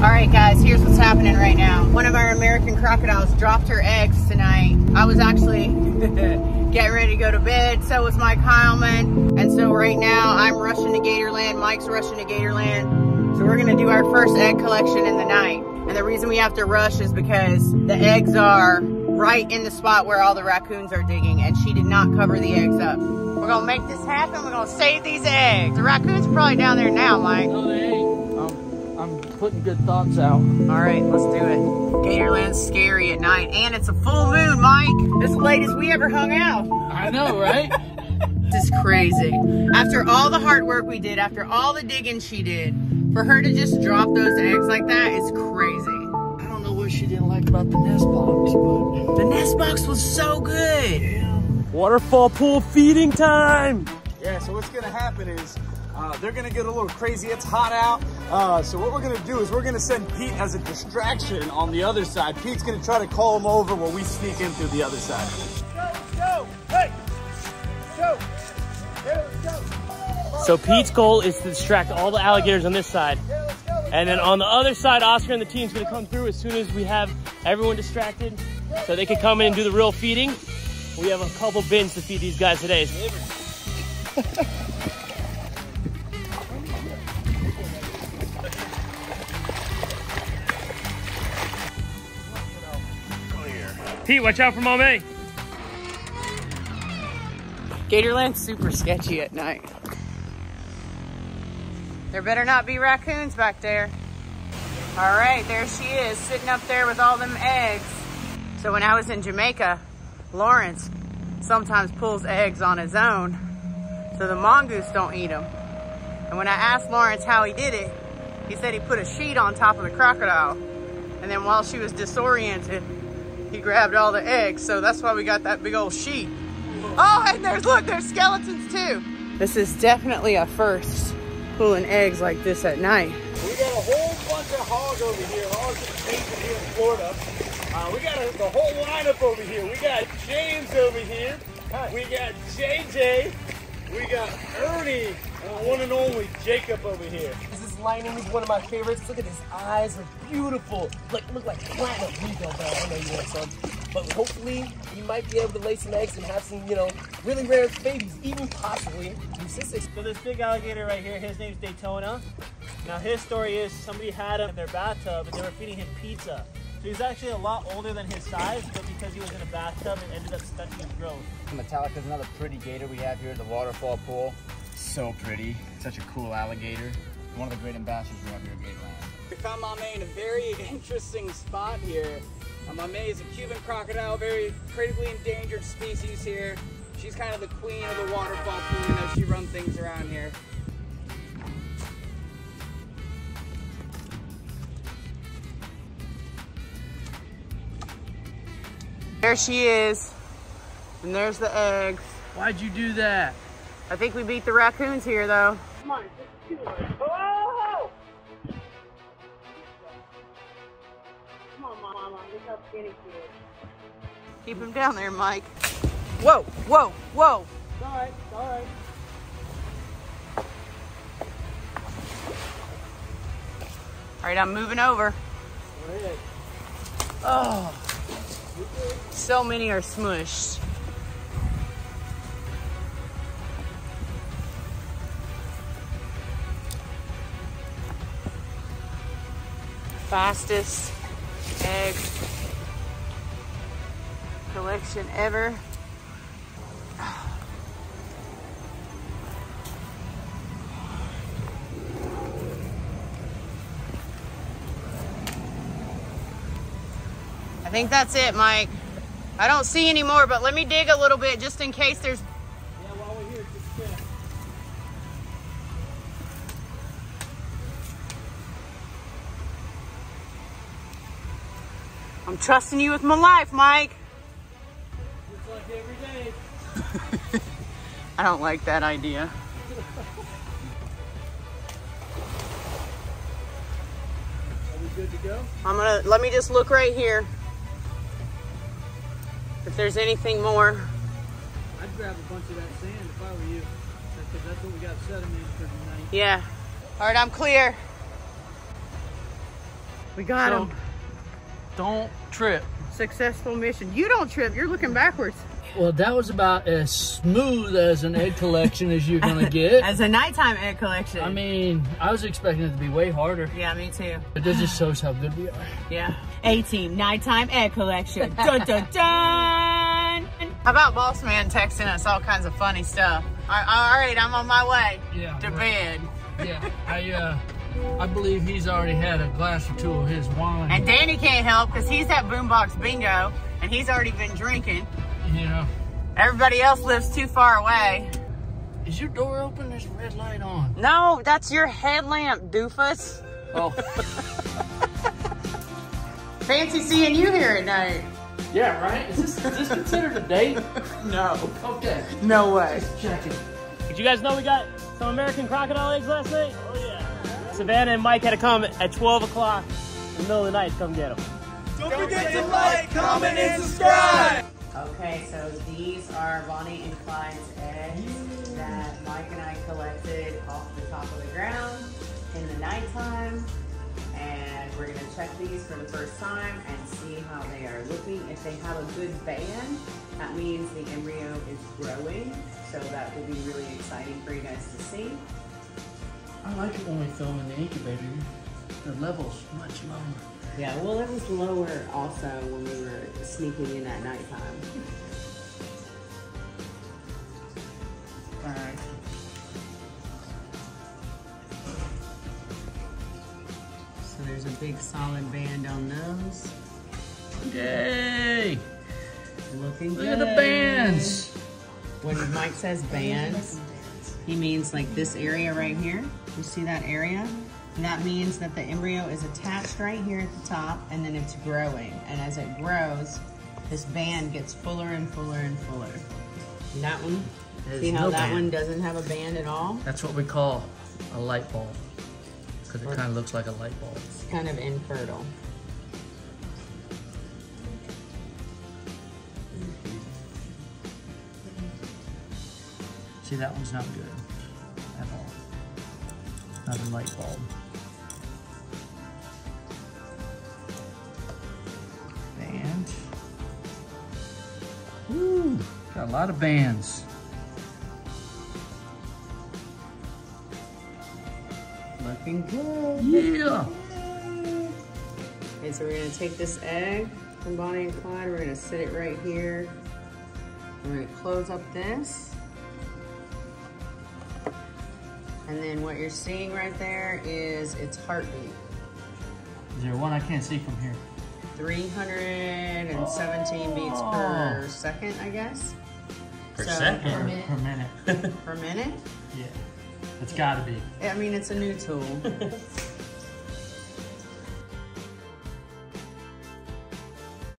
All right, guys, here's what's happening right now. One of our American crocodiles dropped her eggs tonight. I was actually getting ready to go to bed. So was Mike Hileman. And so right now I'm rushing to Gatorland. Mike's rushing to Gatorland. So we're gonna do our first egg collection in the night. And the reason we have to rush is because the eggs are right in the spot where all the raccoons are digging and she did not cover the eggs up. We're gonna make this happen. We're gonna save these eggs. The raccoons are probably down there now, Mike. No, they ain't. I'm, I'm putting good thoughts out. All right, let's do it. Gatorland's scary at night and it's a full moon, Mike. This is the latest we ever hung out. I know, right? This is crazy. After all the hard work we did, after all the digging she did, for her to just drop those eggs like that is crazy. I don't know what she didn't like about the nest box, but The nest box was so good. waterfall pool feeding time. Yeah, so what's gonna happen is uh, they're gonna get a little crazy. It's hot out. Uh, so what we're gonna do is we're gonna send Pete as a distraction on the other side. Pete's gonna try to call him over while we sneak in through the other side. Go, let's go! Hey! Go! Here let's go! So Pete's goal is to distract all the alligators on this side. And then on the other side, Oscar and the team's gonna come through as soon as we have everyone distracted so they can come in and do the real feeding. We have a couple bins to feed these guys today. Pete, watch out for Mommy. Gatorland's super sketchy at night. There better not be raccoons back there. All right, there she is, sitting up there with all them eggs. So when I was in Jamaica, Lawrence sometimes pulls eggs on his own so the mongoose don't eat them. And when I asked Lawrence how he did it, he said he put a sheet on top of the crocodile. And then while she was disoriented, he grabbed all the eggs. So that's why we got that big old sheet. Oh, and there's, look, there's skeletons too. This is definitely a first, pulling eggs like this at night. We got a whole bunch of hogs over here. Hogs are amazing here in Florida. Uh, we got a, the whole lineup over here. We got James over here. We got JJ. We got Ernie. And one and only Jacob over here. This lining is one of my favorites. Look at his eyes, they're beautiful. Like look like platinum. Here you go, bro. I know you want some. But hopefully you might be able to lay some eggs and have some, you know, really rare babies, even possibly leucistic. So this big alligator right here, his name's Daytona. Now his story is somebody had him in their bathtub and they were feeding him pizza. So he's actually a lot older than his size, but because he was in a bathtub, it ended up stunting his growth. Metallica is another pretty gator we have here at the waterfall pool. So pretty. Such a cool alligator. One of the great ambassadors we have here at Gatorland. We found Mame in a very interesting spot here. Uh, Mame is a Cuban crocodile, very critically endangered species here. She's kind of the queen of the waterfall pool, you know, she runs things around here. There she is. And there's the eggs. Why'd you do that? I think we beat the raccoons here though. Keep him down there, Mike. Whoa, whoa, whoa. All right, all right. All right, I'm moving over. Oh, so many are smushed. Fastest egg collection ever. I think that's it, Mike. I don't see any more, but let me dig a little bit just in case there's. I'm trusting you with my life, Mike. just like every day. I don't like that idea. Are we good to go? I'm gonna let me just look right here. If there's anything more. I'd grab a bunch of that sand if I were you, because that's what we got sediment for tonight. Yeah. All right, I'm clear. We got So- him. Don't trip. Successful mission. You don't trip. You're looking backwards. Well, that was about as smooth as an egg collection as you're gonna get. As a nighttime egg collection. I mean, I was expecting it to be way harder. yeah, me too. But this just shows how good we are. Yeah. A team nighttime egg collection. dun dun dun. How about Boss Man texting us all kinds of funny stuff? All right, all right I'm on my way Yeah. to bed. Yeah. I uh I believe he's already had a glass or two of his wine. And Danny can't help because he's at Boombox Bingo and he's already been drinking. you know. Everybody else lives too far away. Is your door open? There's a red light on. No, that's your headlamp, doofus. Oh. Fancy seeing you here at night. yeah, right? Is this is this considered a date? No. Okay. No way. Checking. Did you guys know we got some American crocodile eggs last night? Oh yeah. Savannah and Mike had to come at 12 o'clock in the middle of the night to come get them. Don't forget to like, comment, and subscribe. Okay, so these are Bonnie and Clyde's eggs that Mike and I collected off the top of the ground in the nighttime. And we're gonna check these for the first time and see how they are looking. If they have a good band, that means the embryo is growing. So that will be really exciting for you guys to see. I like it when we film in the incubator. The level's much lower. Yeah, well, it was lower also when we were sneaking in at nighttime. Alright. So there's a big solid band on those. Yay! Looking Look good. at the bands. When Mike says bands, he means like this area right here. You see that area? And that means that the embryo is attached right here at the top and then it's growing. And as it grows, this band gets fuller and fuller and fuller. And that one, There's see how no that band. one doesn't have a band at all? That's what we call a light bulb. Because it kind of looks like a light bulb. It's kind of infertile. See, that one's not good at all. Not a light bulb. Band. Woo! Got a lot of bands. Looking good. Yeah! Okay, so we're gonna take this egg from Bonnie and Clyde, we're gonna sit it right here. We're gonna close up this. And then what you're seeing right there is its heartbeat. Is there one I can't see from here? 317 beats per second, I guess. Per So- second? Per Per minute. minute. Per minute? yeah. It's gotta be. I mean, it's a new tool.